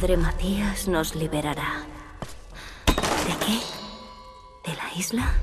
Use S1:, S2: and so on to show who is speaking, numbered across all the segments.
S1: Padre Matías nos liberará. ¿De qué? ¿De la isla?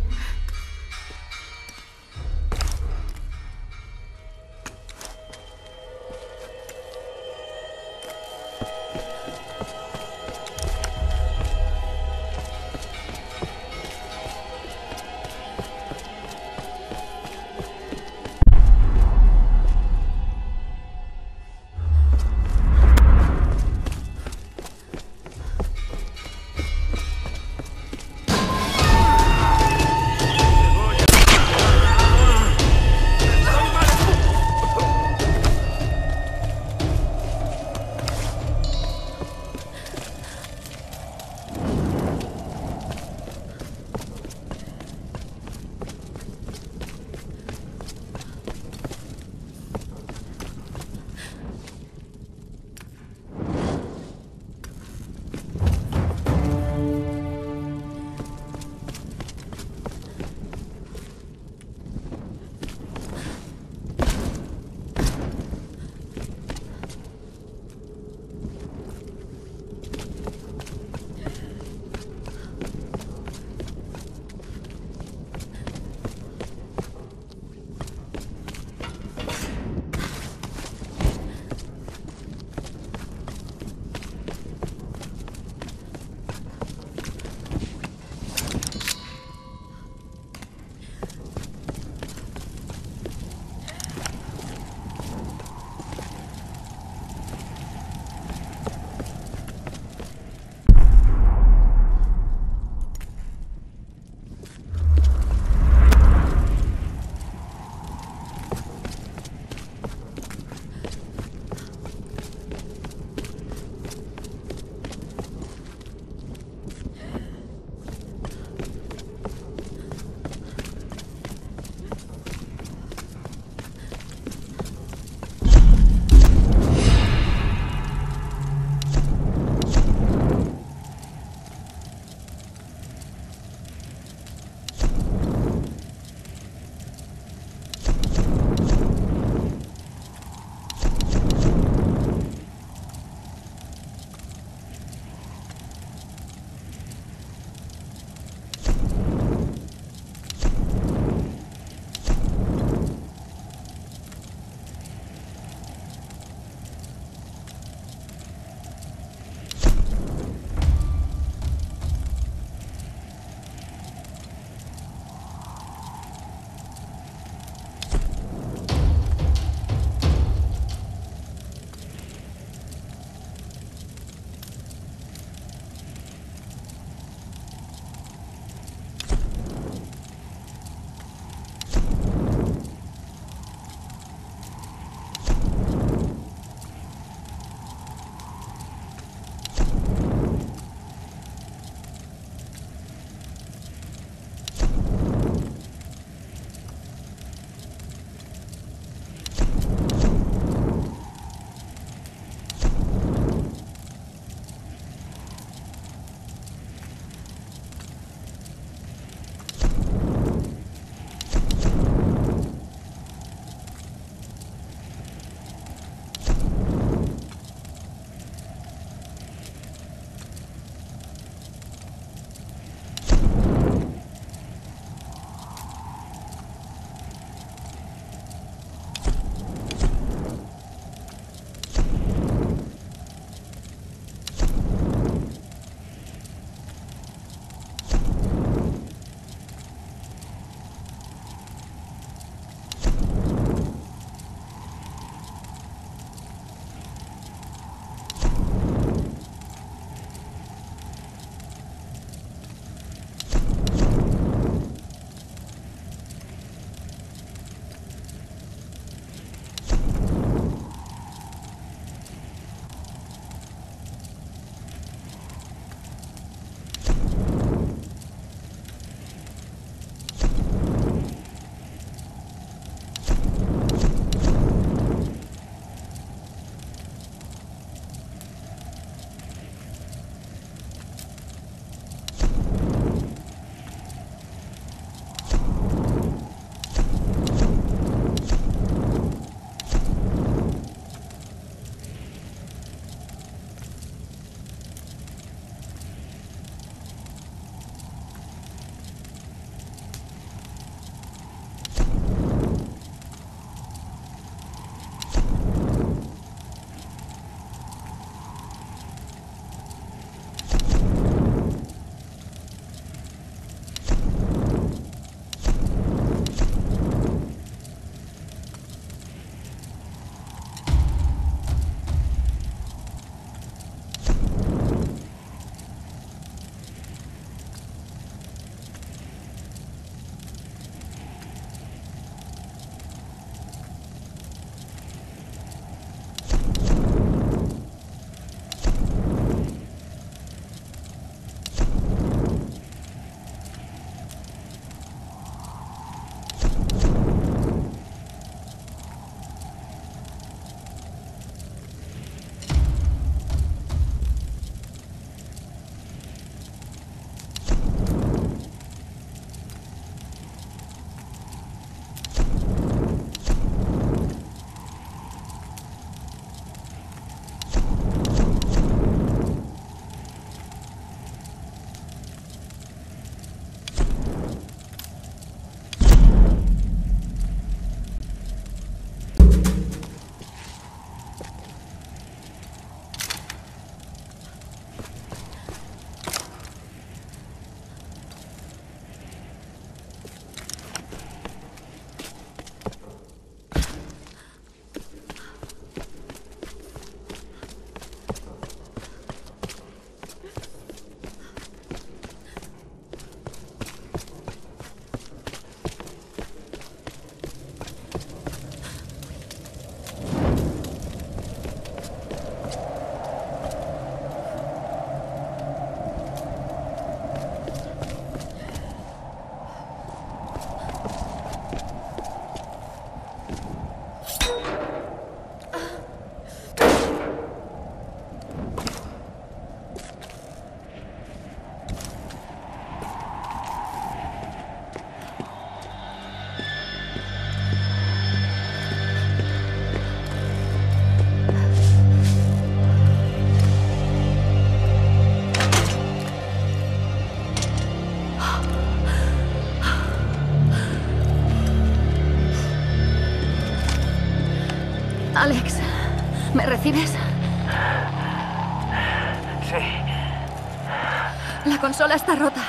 S1: Consola está rota.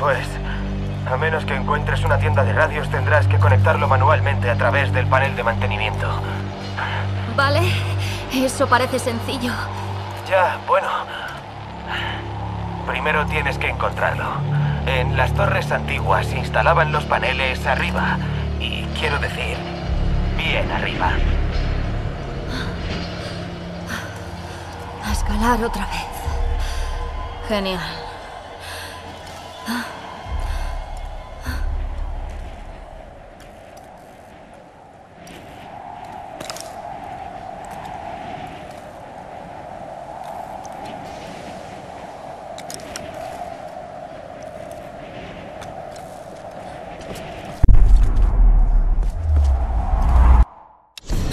S2: Pues, a menos que encuentres una tienda de radios, tendrás que conectarlo manualmente a través del panel de mantenimiento.
S1: Vale, eso parece sencillo.
S2: Ya, bueno. Primero tienes que encontrarlo. En las torres antiguas se instalaban los paneles arriba. Y quiero decir, bien arriba.
S1: Otra vez. Genial.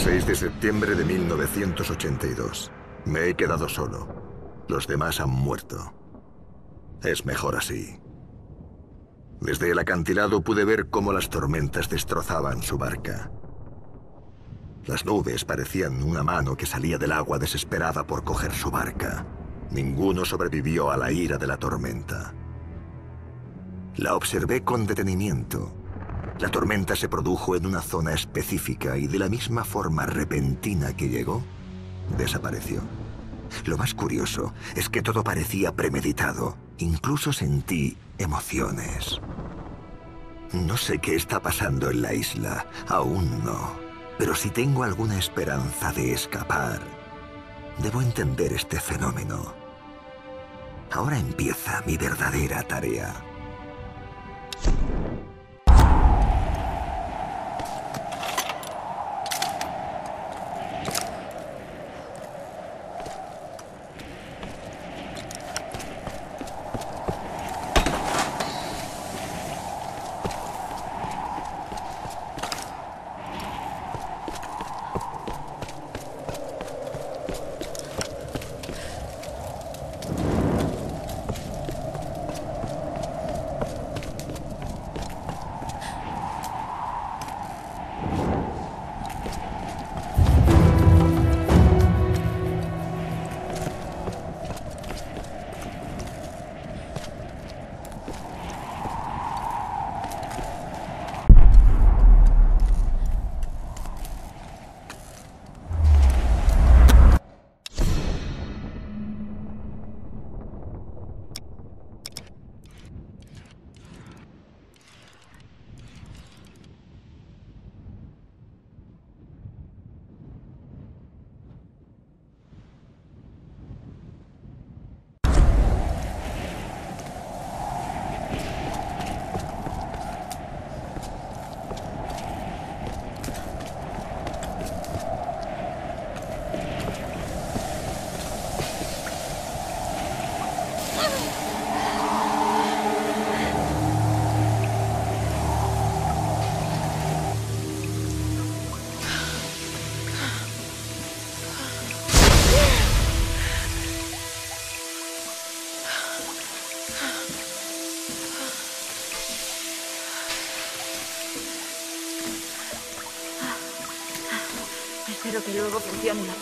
S3: 6 de septiembre de 1982. Me he quedado solo. Los demás han muerto. Es mejor así. Desde el acantilado pude ver cómo las tormentas destrozaban su barca. Las nubes parecían una mano que salía del agua desesperada por coger su barca. Ninguno sobrevivió a la ira de la tormenta. La observé con detenimiento. La tormenta se produjo en una zona específica y de la misma forma repentina que llegó, desapareció. Lo más curioso es que todo parecía premeditado. Incluso sentí emociones. No sé qué está pasando en la isla, aún no. Pero si tengo alguna esperanza de escapar, debo entender este fenómeno. Ahora empieza mi verdadera tarea.
S1: Que luego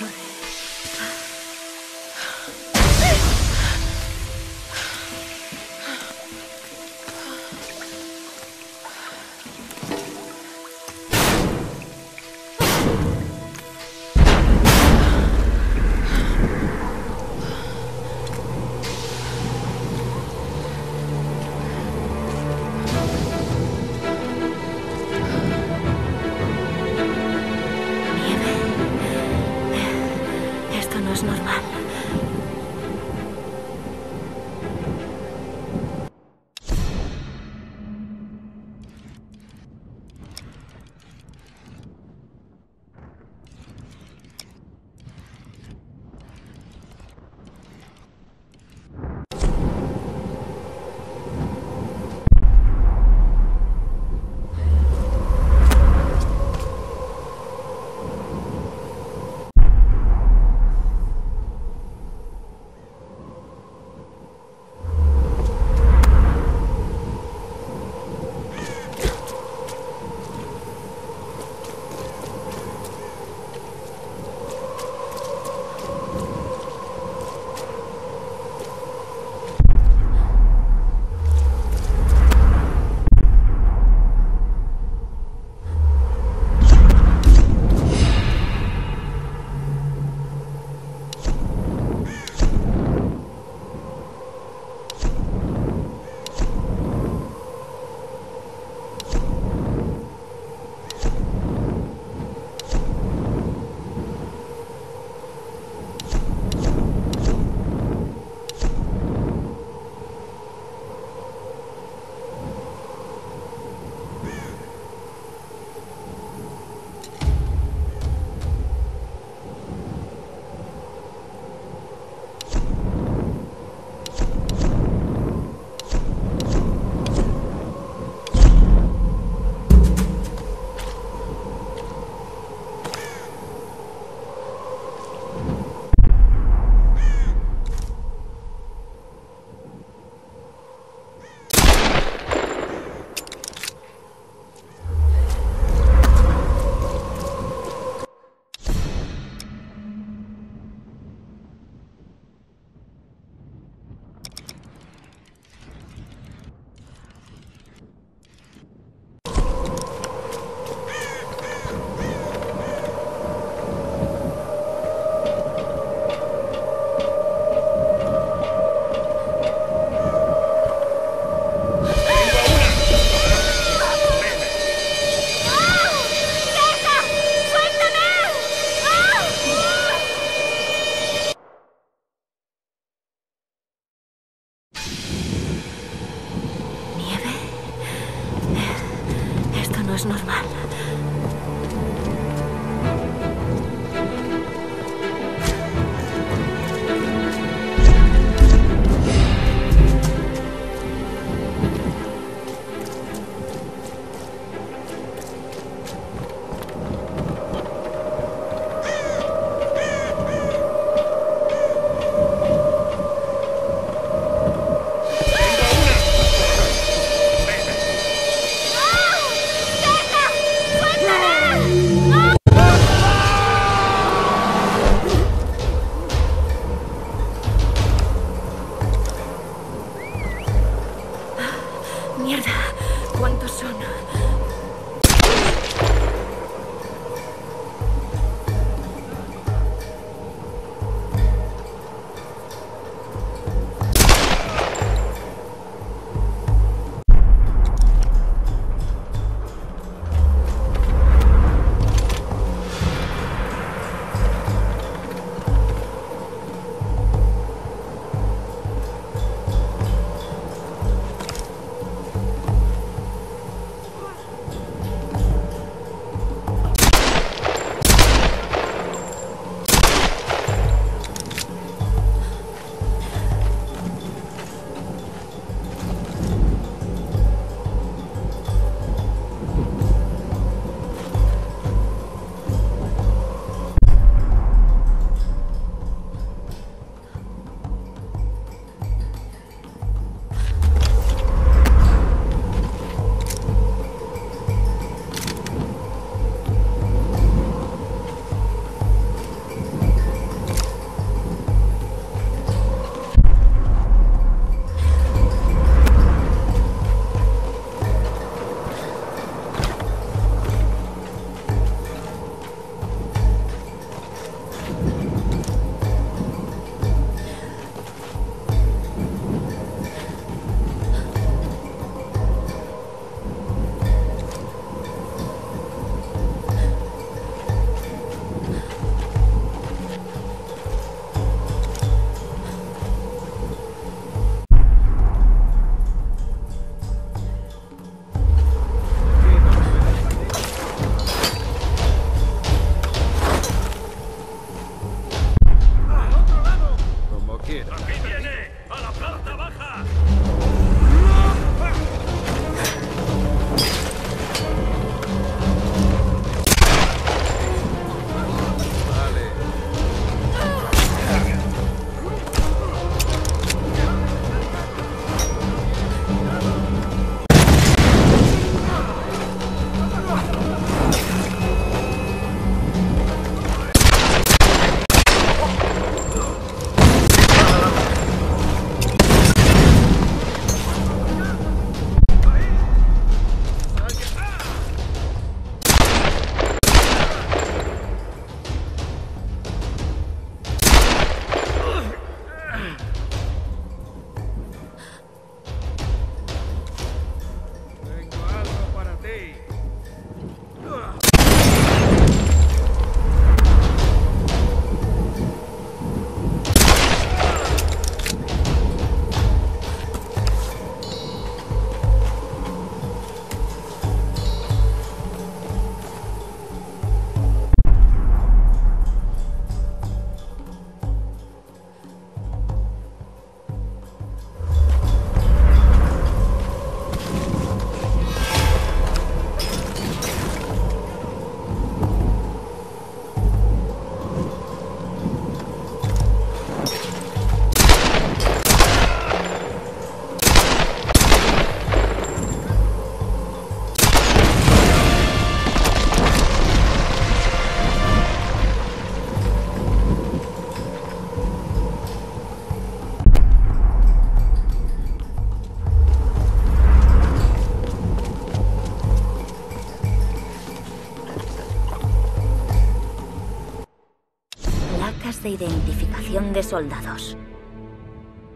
S1: de soldados.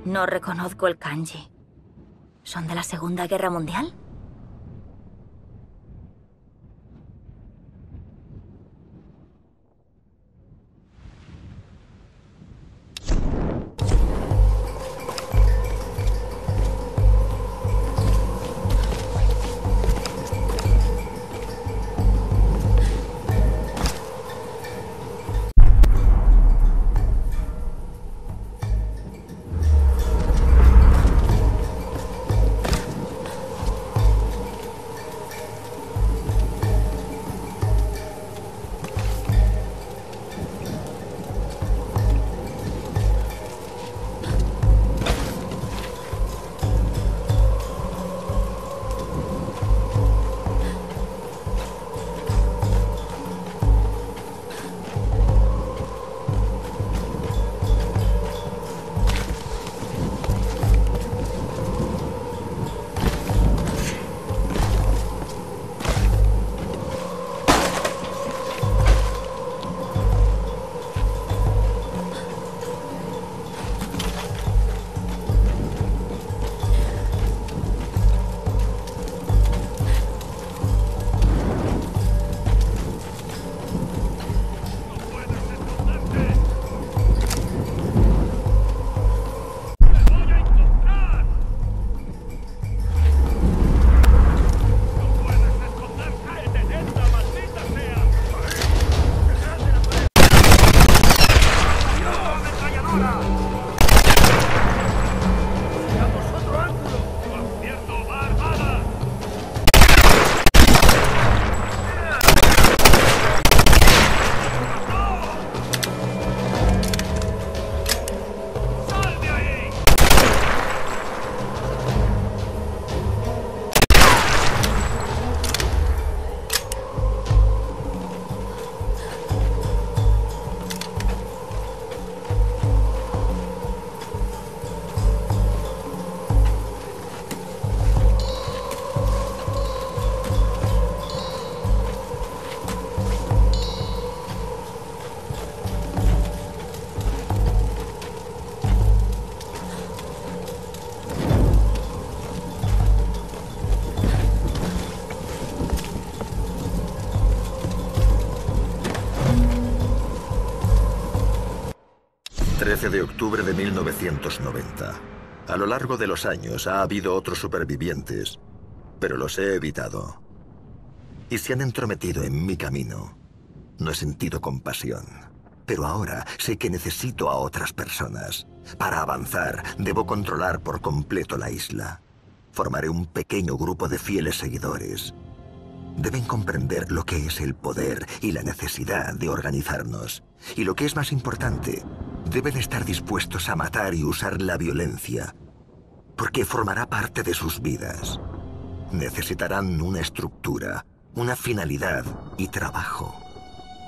S1: No reconozco el kanji. ¿Son de la Segunda Guerra Mundial?
S3: 13 de octubre de 1990. A lo largo de los años ha habido otros supervivientes, pero los he evitado. Y se han entrometido en mi camino. No he sentido compasión. Pero ahora sé que necesito a otras personas. Para avanzar, debo controlar por completo la isla. Formaré un pequeño grupo de fieles seguidores. Deben comprender lo que es el poder y la necesidad de organizarnos. Y lo que es más importante, deben estar dispuestos a matar y usar la violencia, porque formará parte de sus vidas. Necesitarán una estructura, una finalidad y trabajo.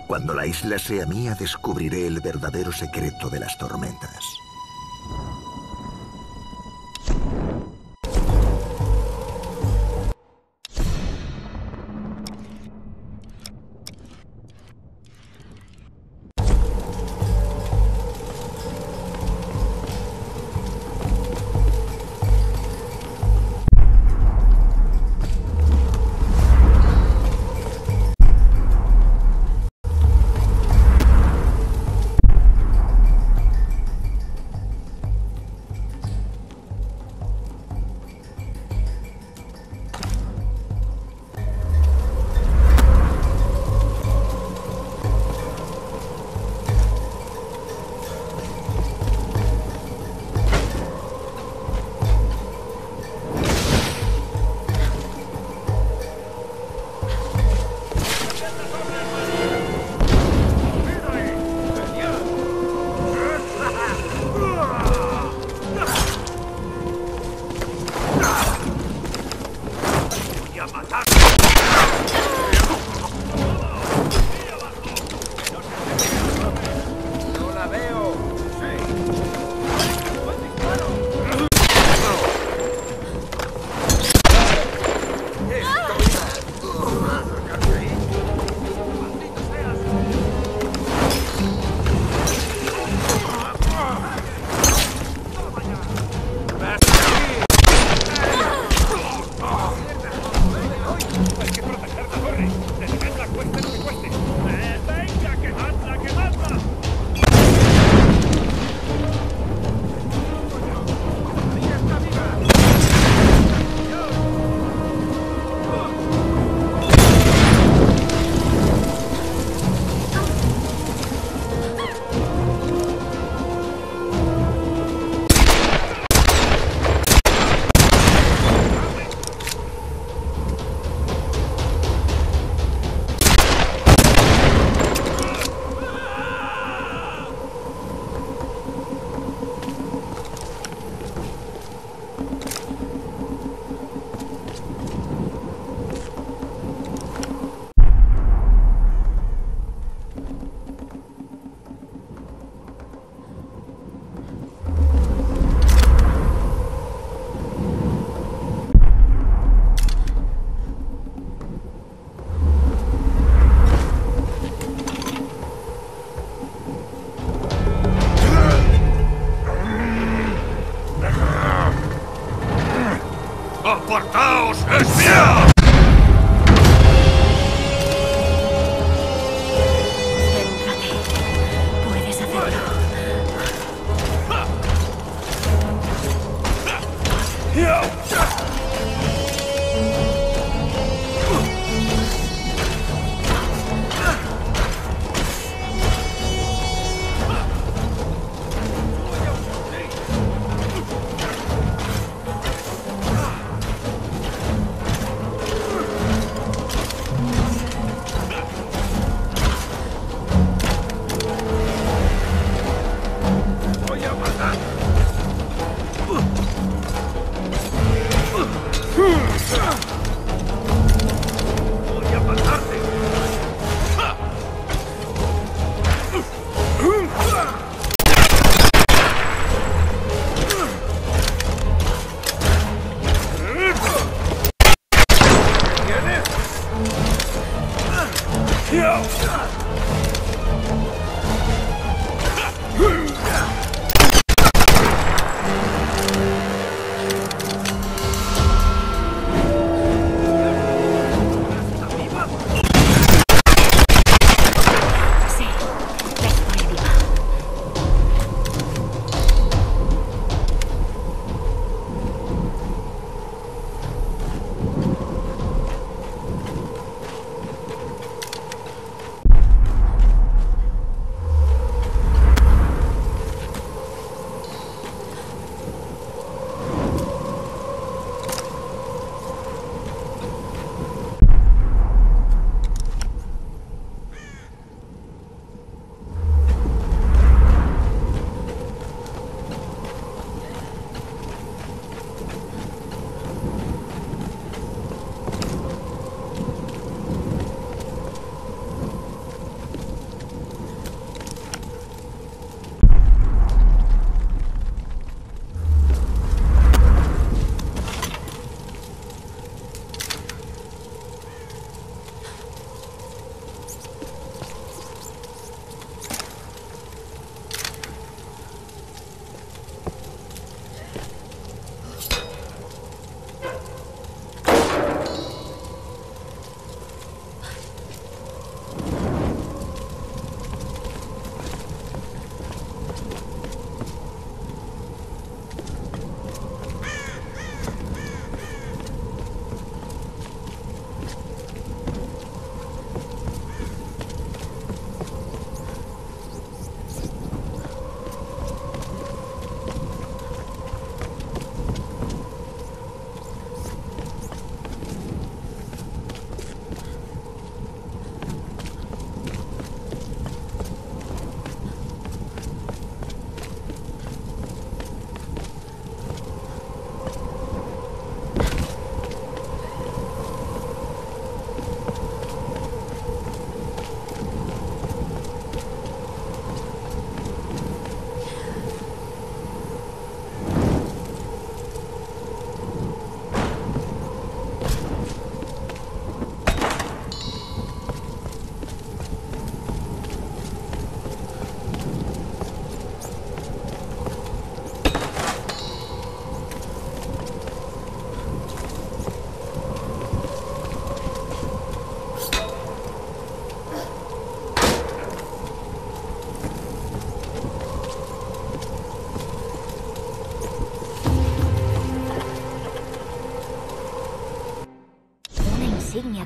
S3: Cuando la isla sea mía, descubriré el verdadero secreto de las tormentas.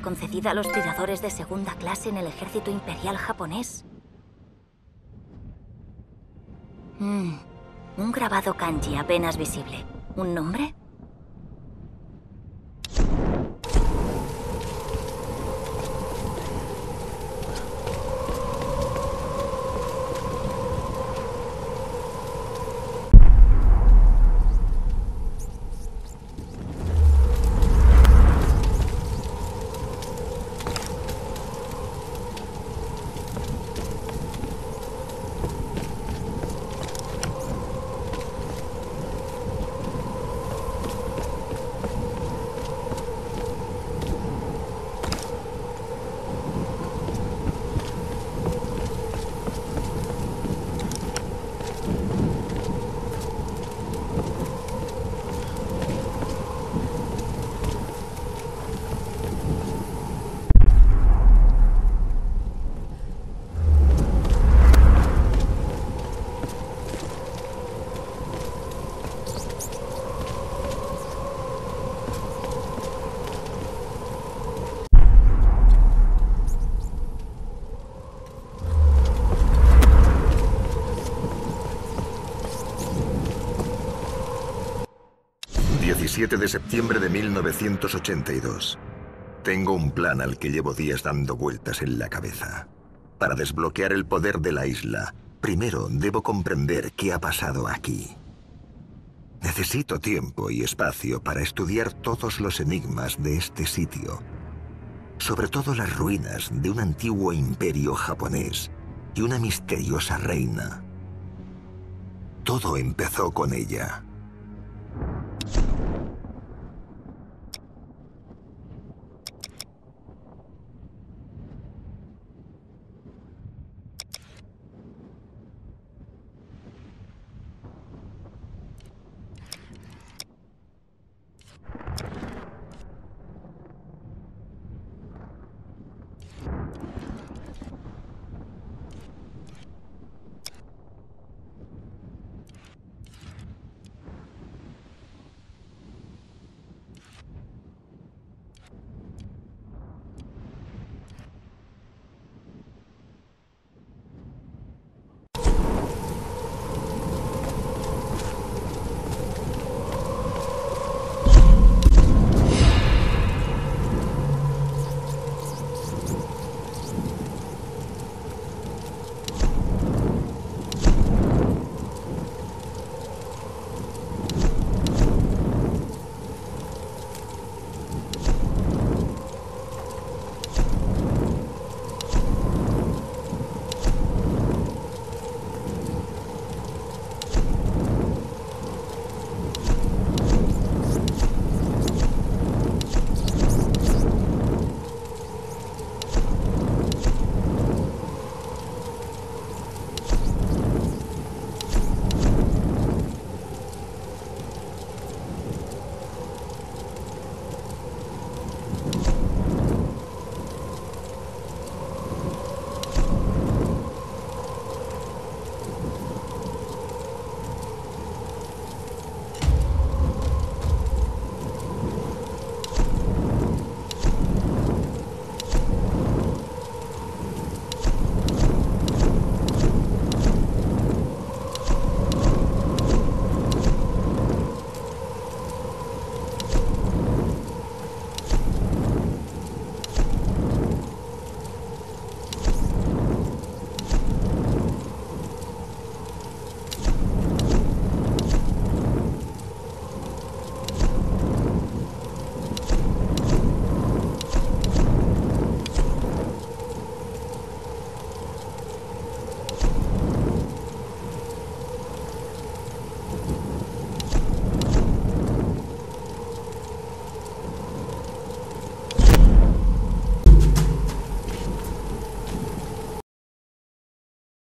S1: Concedida a los tiradores de segunda clase en el ejército imperial japonés. Mm, un grabado kanji apenas visible. ¿Un nombre?
S3: ...17 de septiembre de 1982. Tengo un plan al que llevo días dando vueltas en la cabeza. Para desbloquear el poder de la isla, primero debo comprender qué ha pasado aquí. Necesito tiempo y espacio para estudiar todos los enigmas de este sitio. Sobre todo las ruinas de un antiguo imperio japonés y una misteriosa reina. Todo empezó con ella.